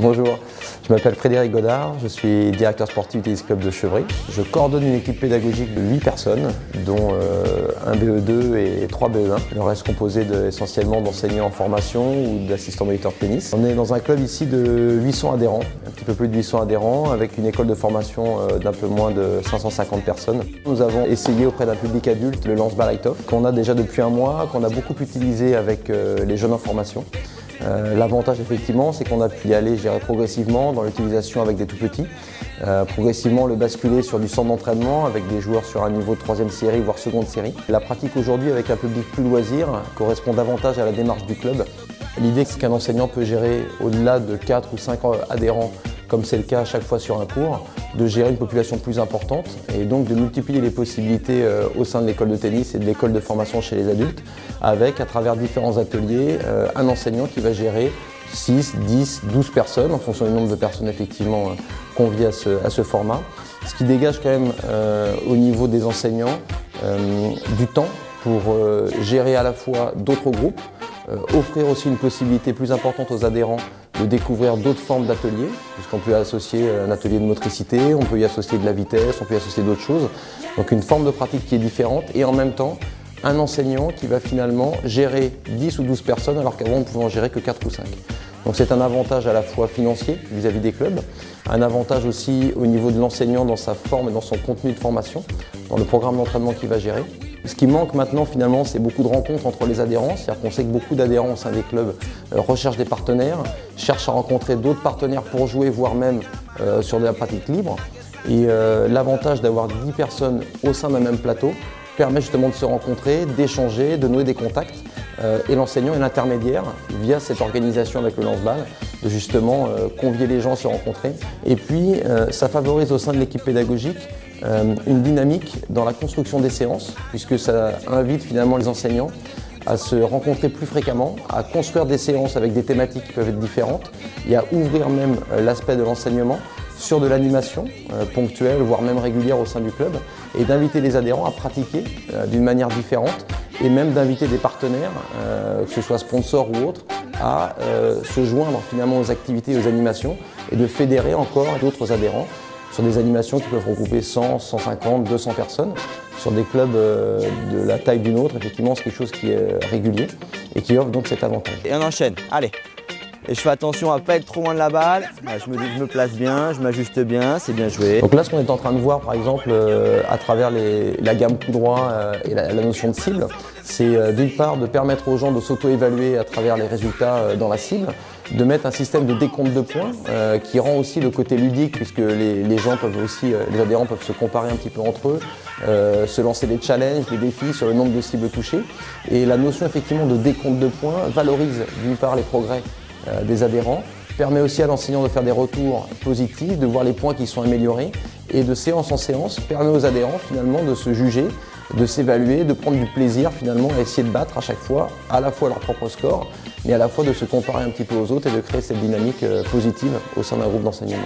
Bonjour, je m'appelle Frédéric Godard, je suis directeur sportif du Tennis Club de Chevry. Je coordonne une équipe pédagogique de 8 personnes, dont euh, un BE2 et 3 BE1. Le reste composé essentiellement d'enseignants en formation ou d'assistants moniteurs de tennis. On est dans un club ici de 800 adhérents, un petit peu plus de 800 adhérents, avec une école de formation euh, d'un peu moins de 550 personnes. Nous avons essayé auprès d'un public adulte le lance off qu'on a déjà depuis un mois, qu'on a beaucoup utilisé avec euh, les jeunes en formation. Euh, l'avantage effectivement, c'est qu'on a pu y aller gérer progressivement dans l'utilisation avec des tout petits, euh, progressivement le basculer sur du centre d'entraînement avec des joueurs sur un niveau de troisième série voire seconde série. La pratique aujourd'hui avec un public plus loisir correspond davantage à la démarche du club. L'idée c'est qu'un enseignant peut gérer au-delà de 4 ou 5 adhérents comme c'est le cas à chaque fois sur un cours, de gérer une population plus importante et donc de multiplier les possibilités euh, au sein de l'école de tennis et de l'école de formation chez les adultes, avec à travers différents ateliers euh, un enseignant qui va gérer 6, 10, 12 personnes en fonction du nombre de personnes effectivement euh, conviées à ce, format. Ce qui dégage quand même au niveau des enseignants du temps pour gérer à la fois d'autres groupes, offrir aussi une possibilité plus importante aux adhérents de découvrir d'autres formes d'ateliers, puisqu'on peut associer un atelier de motricité, on peut y associer de la vitesse, on peut y associer d'autres choses. Donc une forme de pratique qui est différente et en même temps un enseignant qui va finalement gérer 10 ou 12 personnes alors qu'avant on pouvait en gérer que 4 ou 5. Donc c'est un avantage à la fois financier vis-à-vis des clubs, un avantage aussi au niveau de l'enseignant dans sa forme et dans son contenu de formation, dans le programme d'entraînement qu'il va gérer. Ce qui manque maintenant finalement, c'est beaucoup de rencontres entre les adhérents. C'est-à-dire qu'on sait que beaucoup d'adhérents au sein des clubs euh, recherchent des partenaires, cherchent à rencontrer d'autres partenaires pour jouer, voire même euh, sur de la pratique libre. Et euh, l'avantage d'avoir 10 personnes au sein d'un même plateau permet justement de se rencontrer, d'échanger, de nouer des contacts. et l'enseignant est l'intermédiaire via cette organisation avec le lance-balle de justement convier les gens à se rencontrer. Et puis ça favorise au sein de l'équipe pédagogique euh, une dynamique dans la construction des séances, puisque ça invite finalement les enseignants à se rencontrer plus fréquemment, à construire des séances avec des thématiques qui peuvent être différentes et à ouvrir même euh, l'aspect de l'enseignement sur de l'animation euh, ponctuelle, voire même régulière au sein du club, et d'inviter les adhérents à pratiquer d'une manière différente et même d'inviter des partenaires, que ce soit sponsors ou autres, à se joindre finalement aux activités et aux animations et de fédérer encore d'autres adhérents sur des animations qui peuvent regrouper 100, 150, 200 personnes. Sur des clubs euh, de la taille d'une autre, effectivement, c'est quelque chose qui est régulier et qui offre donc cet avantage. Et on enchaîne, allez et je fais attention à pas être trop loin de la balle. Je me, je me place bien, je m'ajuste bien, c'est bien joué. Donc là, ce qu'on est en train de voir, par exemple, euh, à travers la gamme coup droit euh, et la, notion de cible, c'est d'une part de permettre aux gens de s'auto-évaluer à travers les résultats dans la cible, de mettre un système de décompte de points euh, qui rend aussi le côté ludique puisque les, gens peuvent aussi, euh, les adhérents peuvent se comparer un petit peu entre eux, euh, se lancer des challenges, des défis sur le nombre de cibles touchées. Et la notion effectivement de décompte de points valorise d'une part les progrès des adhérents, permet aussi à l'enseignant de faire des retours positifs, de voir les points qui sont améliorés et de séance en séance permet aux adhérents finalement de se juger, de s'évaluer, de prendre du plaisir finalement à essayer de battre à chaque fois à la fois leur propre score mais à la fois de se comparer un petit peu aux autres et de créer cette dynamique euh, positive au sein d'un groupe d'enseignement.